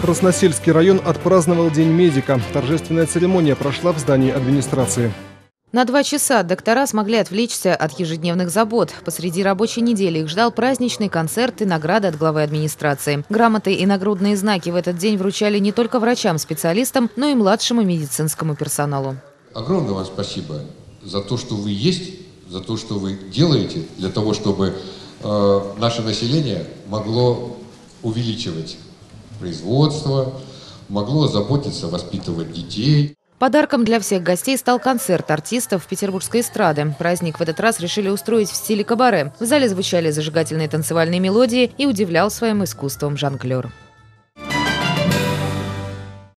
Красносельский район отпраздновал День медика. Торжественная церемония прошла в здании администрации. На два часа доктора смогли отвлечься от ежедневных забот. Посреди рабочей недели их ждал праздничный концерт и награды от главы администрации. Грамоты и нагрудные знаки в этот день вручали не только врачам-специалистам, но и младшему медицинскому персоналу. Огромное вам спасибо за то, что вы есть, за то, что вы делаете для того, чтобы э, наше население могло увеличивать производство, могло заботиться, воспитывать детей. Подарком для всех гостей стал концерт артистов петербургской эстрады. Праздник в этот раз решили устроить в стиле кабаре. В зале звучали зажигательные танцевальные мелодии и удивлял своим искусством жонглер.